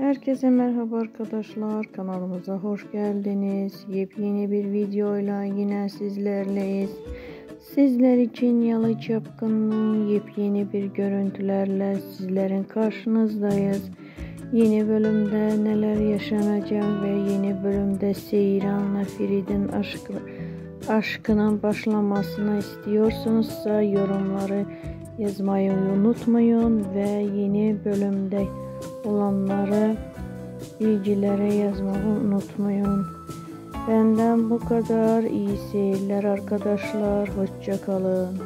Herkese merhaba arkadaşlar. Kanalımıza hoş geldiniz. Yepyeni bir videoyla yine sizlerleyiz. Sizler için Yalı Çapkın'ın yepyeni bir görüntülerle sizlerin karşınızdayız. Yeni bölümde neler yaşanacak ve yeni bölümde Seyran'la Ferid'in aşkı, aşkının başlamasını istiyorsunuzsa yorumları yazmayı unutmayın ve yeni bölümde olanları bilgilere yazmayı unutmayın. Benden bu kadar. İyi seyirler arkadaşlar. Hoşçakalın.